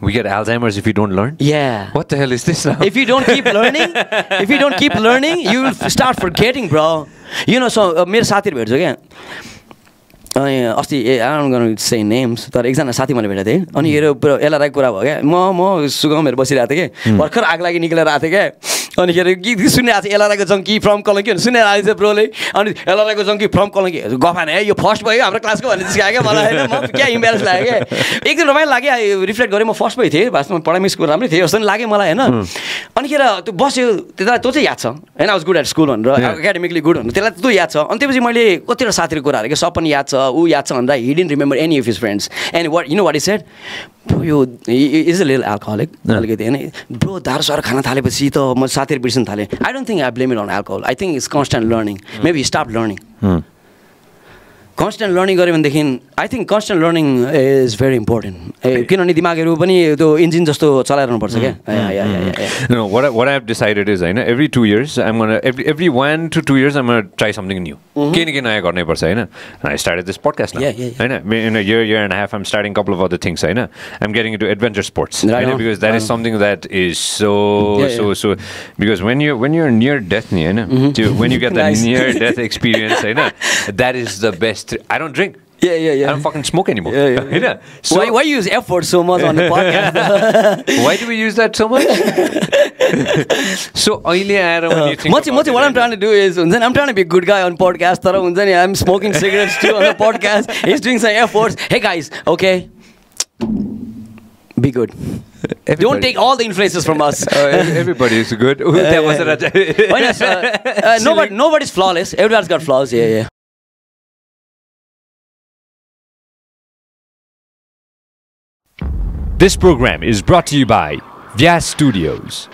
We get Alzheimer's if you don't learn? Yeah. What the hell is this now? if you don't keep learning, if you don't keep learning, you will start forgetting, bro. You know, so uh, मेरो साथीहरू भेट्छु क्या अनि अस्ति ए आउनु गर्नु से names तर एकजना साथी मैले भेटेको थिएँ अनि पुरा यसलाई कुरा भयो क्या म म सुगमहरू बसिरहेको थिएँ कि भर्खर आग लागि निक्लेर आएको थिएँ क्या अनि के अरे गीत सुनिरहेको थिएँ। एलआरआईको जङ्की फ्रम कलङ्की सुनेर आएको थियो ब्रोले। अनि एलआरआईको जङ्की फ्रम कलङ्की गफान है यो फर्स्ट भयो हाम्रो क्लासको भन्ने सिकायो क्या? मलाई होइन क्या इम्बेरेन्स लाग्यो क्या? एकदम रमाइलो लाग्यो रिफ्लेक्ट गरेँ म फर्स्ट भयो थिएँ वास्तवमा पढाइमा स्कुल राम्रै थियो। जस्तो पनि लाग्यो मलाई होइन? अनि के अरे त्यो बस्यो त्यसलाई त्यो चाहिँ याद छ। होइन वाज गुड एट स्कुल भनेर एकाडेमिकली गुड भनेर त्यसलाई त्यो याद छ। अनि त्यसपछि मैले कतिवटा साथीको कुराहरू के सब पनि याद छ ऊ याद छ भन्दा he didn't remember any of his friends and what you know what is said यो इज अ लिल एल्कोहलिक अलिकति होइन। ब्रो दारू सारू खान थालेपछि त म साथीहरू बिर्सिन थालेँ। I don't think I blame it on alcohol I think it's constant learning maybe stop learning constant learning गऱ्यो भनेदेखि I think constant learning is very important किनभने दिमागहरू पनि त्यो इन्जिन जस्तो चलाइरहनुपर्छ क्या I, what I've decided is, होइन every two years, I'm gonna every every one to two years, I'm gonna try something new. केही न केही नयाँ गर्नै पर्छ होइन I started this podcast now. Yeah, yeah, yeah. होइन and a half, I'm starting a couple of other things. होइन I'm getting into adventure sports. Right होइन on, because that is right on. something that is so Yeah, so yeah. so because when you when you're near death नि होइन त्यो when you get that Nice. near death experience होइन that is the best. I don't drink. Yeah, yeah, yeah. I don't fucking smoke anymore. Yeah, yeah. होइन So why, why use effort so much on the podcast? why do we use that so much? so अहिले आएर when you think म चाहिँ म चाहिँ about what it, I'm trying to do is हुन्छ नि I'm trying be good guy on podcast तर हुन्छ नि I'm smoking cigarettes to on podcast is doing some efforts hey guys okay be good don't Everybody- take all the influences from us Oh, ev- everybody is good. Ooh, that was a होइन no but no but is flawless every got flaws This program is brought to you by Vyas Studios.